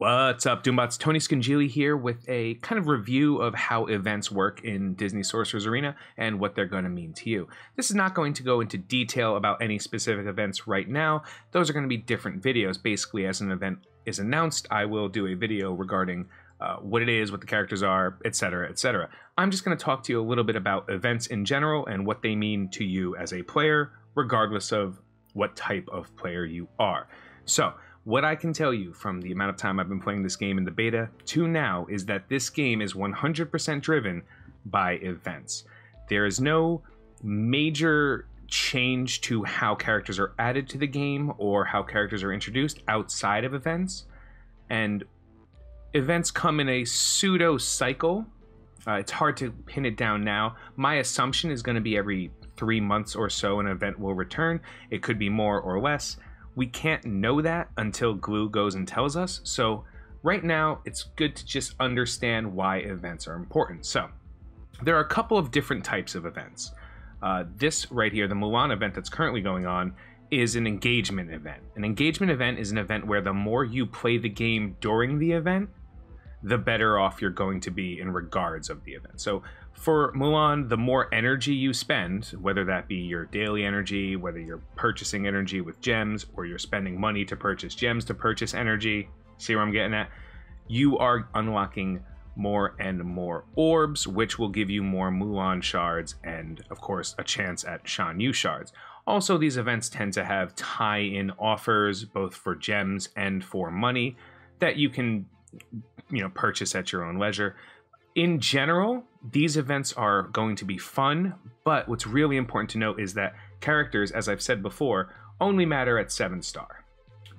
What's up, Doombots? Tony Scungili here with a kind of review of how events work in Disney Sorcerer's Arena and what they're going to mean to you. This is not going to go into detail about any specific events right now. Those are going to be different videos. Basically, as an event is announced, I will do a video regarding uh, what it is, what the characters are, etc., etc. I'm just going to talk to you a little bit about events in general and what they mean to you as a player, regardless of what type of player you are. So, what I can tell you from the amount of time I've been playing this game in the beta to now is that this game is 100% driven by events. There is no major change to how characters are added to the game or how characters are introduced outside of events. And events come in a pseudo cycle. Uh, it's hard to pin it down now. My assumption is going to be every three months or so an event will return. It could be more or less. We can't know that until Glu goes and tells us. So right now, it's good to just understand why events are important. So there are a couple of different types of events. Uh, this right here, the Mulan event that's currently going on, is an engagement event. An engagement event is an event where the more you play the game during the event, the better off you're going to be in regards of the event. So for Mulan, the more energy you spend, whether that be your daily energy, whether you're purchasing energy with gems, or you're spending money to purchase gems to purchase energy, see where I'm getting at? You are unlocking more and more orbs, which will give you more Mulan shards and, of course, a chance at Shan Yu shards. Also, these events tend to have tie in offers, both for gems and for money, that you can you know purchase at your own leisure. In general these events are going to be fun but what's really important to note is that characters as i've said before only matter at seven star.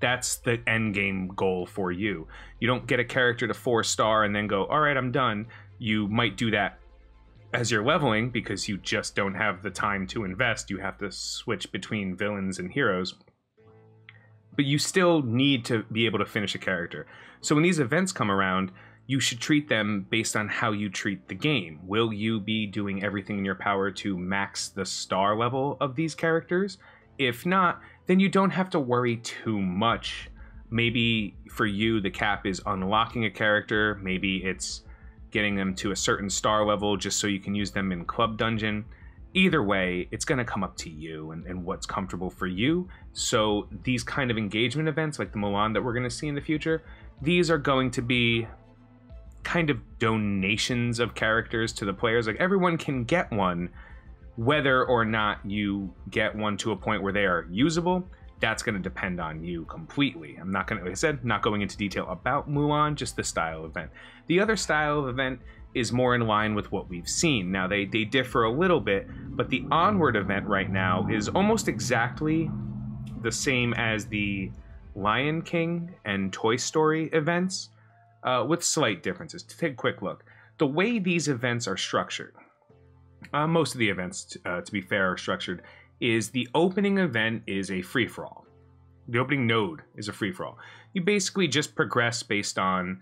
That's the end game goal for you. You don't get a character to four star and then go all right i'm done. You might do that as you're leveling because you just don't have the time to invest. You have to switch between villains and heroes but you still need to be able to finish a character. So when these events come around, you should treat them based on how you treat the game. Will you be doing everything in your power to max the star level of these characters? If not, then you don't have to worry too much. Maybe for you, the cap is unlocking a character, maybe it's getting them to a certain star level just so you can use them in Club Dungeon either way, it's going to come up to you and, and, what's comfortable for you. So these kind of engagement events, like the Mulan that we're going to see in the future, these are going to be kind of donations of characters to the players. Like everyone can get one, whether or not you get one to a point where they are usable. That's going to depend on you completely. I'm not going to, like I said, not going into detail about Mulan, just the style event. The other style of event is more in line with what we've seen. Now, they, they differ a little bit, but the Onward event right now is almost exactly the same as the Lion King and Toy Story events, uh, with slight differences. To take a quick look, the way these events are structured, uh, most of the events, uh, to be fair, are structured, is the opening event is a free for all. The opening node is a free for all. You basically just progress based on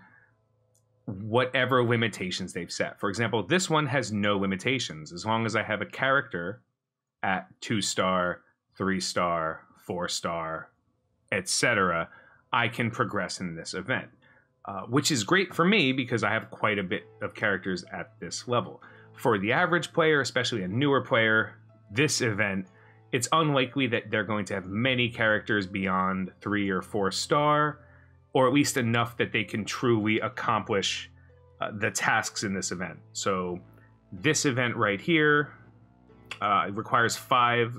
whatever limitations they've set. For example, this one has no limitations. As long as I have a character at two star, three star, four star, etc., I can progress in this event, uh, which is great for me because I have quite a bit of characters at this level. For the average player, especially a newer player, this event, it's unlikely that they're going to have many characters beyond three or four star or at least enough that they can truly accomplish uh, the tasks in this event. So this event right here uh, requires five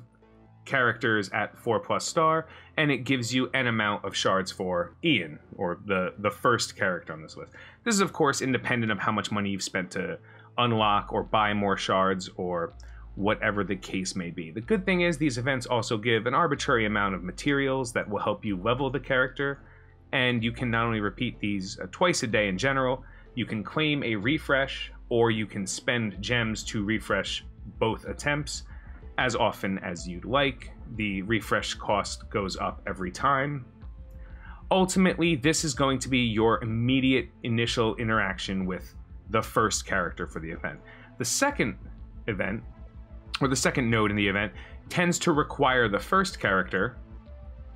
characters at four plus star, and it gives you an amount of shards for Ian, or the the first character on this list. This is of course independent of how much money you've spent to unlock or buy more shards or whatever the case may be. The good thing is these events also give an arbitrary amount of materials that will help you level the character and you can not only repeat these uh, twice a day in general, you can claim a refresh or you can spend gems to refresh both attempts as often as you'd like. The refresh cost goes up every time. Ultimately, this is going to be your immediate initial interaction with the first character for the event. The second event, or the second node in the event, tends to require the first character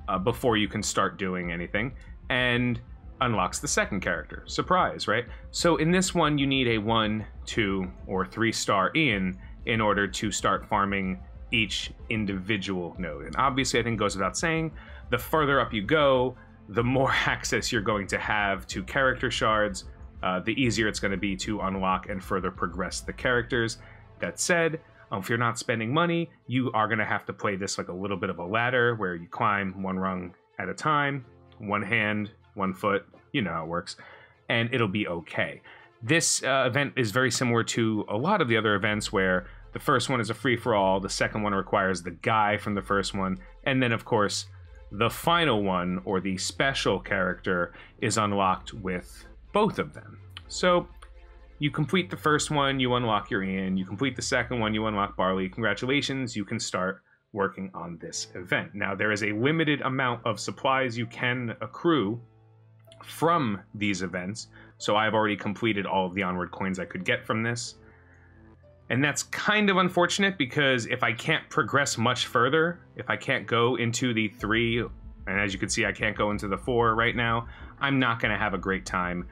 uh, before you can start doing anything and unlocks the second character. Surprise, right? So in this one, you need a one, two, or three star Ian in order to start farming each individual node. And obviously, I think goes without saying, the further up you go, the more access you're going to have to character shards, uh, the easier it's going to be to unlock and further progress the characters. That said, um, if you're not spending money, you are going to have to play this like a little bit of a ladder where you climb one rung at a time, one hand, one foot, you know how it works, and it'll be okay. This uh, event is very similar to a lot of the other events where the first one is a free for all, the second one requires the guy from the first one, and then, of course, the final one or the special character is unlocked with both of them. So you complete the first one, you unlock your Ian. You complete the second one, you unlock Barley. Congratulations, you can start working on this event. Now, there is a limited amount of supplies you can accrue from these events. So I've already completed all of the onward coins I could get from this. And that's kind of unfortunate because if I can't progress much further, if I can't go into the three, and as you can see, I can't go into the four right now, I'm not going to have a great time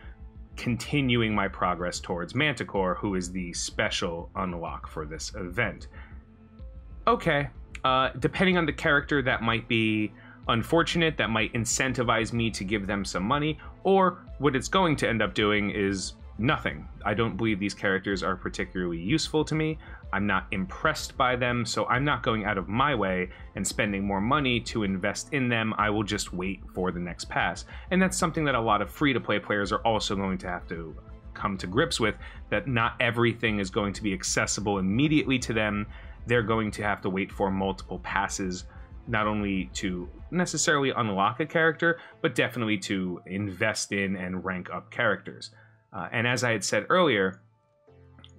continuing my progress towards Manticore, who is the special unlock for this event. Okay, uh, depending on the character, that might be unfortunate, that might incentivize me to give them some money, or what it's going to end up doing is nothing. I don't believe these characters are particularly useful to me. I'm not impressed by them, so I'm not going out of my way and spending more money to invest in them. I will just wait for the next pass. And that's something that a lot of free to play players are also going to have to come to grips with that not everything is going to be accessible immediately to them. They're going to have to wait for multiple passes not only to necessarily unlock a character, but definitely to invest in and rank up characters. Uh, and as I had said earlier,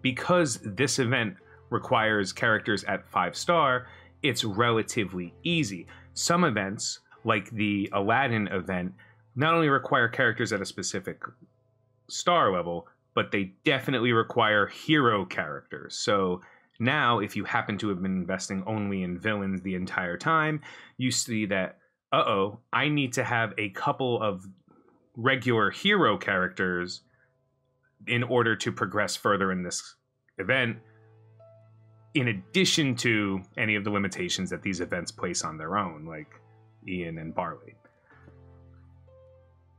because this event requires characters at five star, it's relatively easy. Some events, like the Aladdin event, not only require characters at a specific star level, but they definitely require hero characters. So now, if you happen to have been investing only in villains the entire time, you see that, uh oh, I need to have a couple of regular hero characters in order to progress further in this event in addition to any of the limitations that these events place on their own, like Ian and Barley.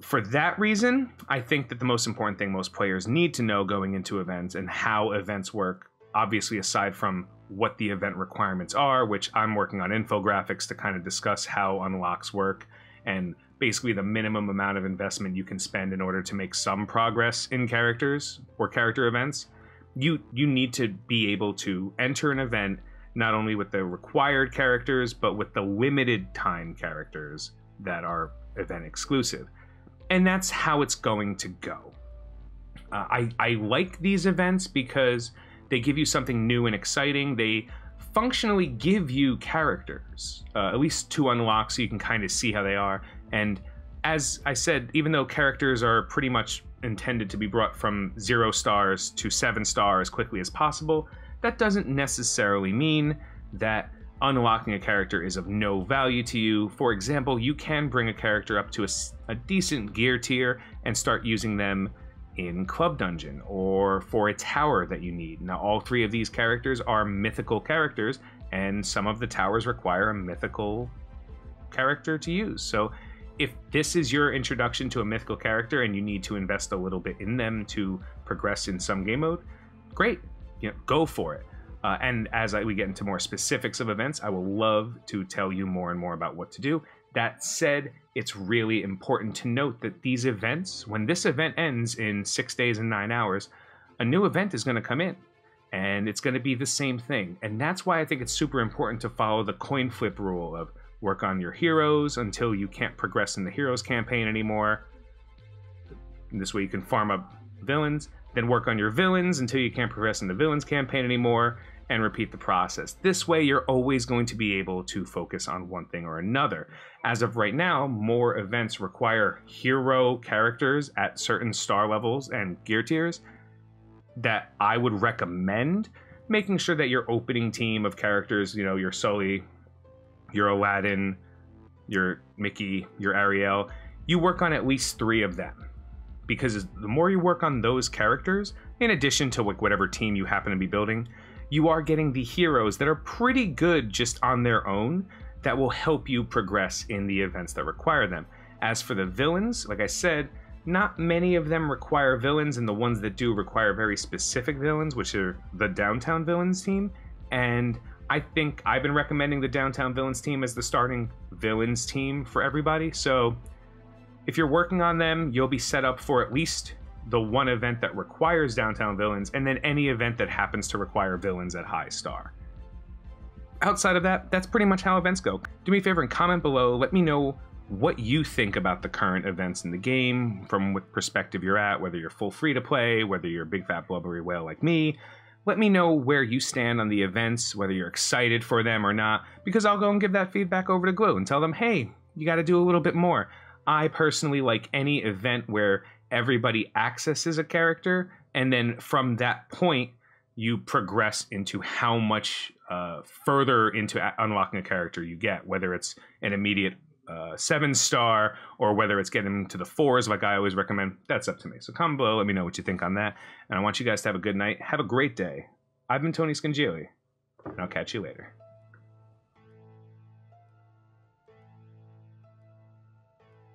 For that reason, I think that the most important thing most players need to know going into events and how events work, obviously, aside from what the event requirements are, which I'm working on infographics to kind of discuss how unlocks work and basically the minimum amount of investment you can spend in order to make some progress in characters or character events you you need to be able to enter an event not only with the required characters but with the limited time characters that are event exclusive. And that's how it's going to go. Uh, I, I like these events because they give you something new and exciting they functionally give you characters uh, at least to unlock so you can kind of see how they are and as i said even though characters are pretty much intended to be brought from zero stars to seven stars as quickly as possible, that doesn't necessarily mean that unlocking a character is of no value to you. For example, you can bring a character up to a, a, decent gear tier and start using them in Club Dungeon or for a tower that you need. Now, all three of these characters are mythical characters, and some of the towers require a mythical character to use. So if this is your introduction to a mythical character and you need to invest a little bit in them to progress in some game mode, great. You know, go for it. Uh, and as I, we get into more specifics of events, I will love to tell you more and more about what to do. That said, it's really important to note that these events, when this event ends in six days and nine hours, a new event is going to come in and it's going to be the same thing. And that's why I think it's super important to follow the coin flip rule of work on your heroes until you can't progress in the heroes campaign anymore. And this way you can farm up villains, then work on your villains until you can't progress in the villains campaign anymore, and repeat the process. This way, you're always going to be able to focus on one thing or another. As of right now, more events require hero characters at certain star levels and gear tiers that I would recommend making sure that your opening team of characters, you know, your Sully, your Aladdin, your Mickey, your Ariel, you work on at least three of them. because the more you work on those characters, in addition to whatever team you happen to be building, you are getting the heroes that are pretty good just on their own that will help you progress in the events that require them. As for the villains, like I said, not many of them require villains, and the ones that do require very specific villains, which are the Downtown Villains team. And I think I've been recommending the Downtown Villains team as the starting villains team for everybody. So if you're working on them, you'll be set up for at least the one event that requires Downtown Villains, and then any event that happens to require villains at high star. Outside of that, that's pretty much how events go. Do me a favor and comment below. Let me know what you think about the current events in the game, from what perspective you're at, whether you're full free to play, whether you're a big fat blubbery whale like me. Let me know where you stand on the events, whether you're excited for them or not, because I'll go and give that feedback over to Glu and tell them, hey, you got to do a little bit more. I personally like any event where everybody accesses a character, and then from that point, you progress into how much uh, further into a- unlocking a character you get, whether it's an immediate uh, seven star or whether it's getting to the fours, like I always recommend. That's up to me. So comment below, let me know what you think on that. And I want you guys to have a good night. Have a great day. I've been Tony Scungili, and I'll catch you later.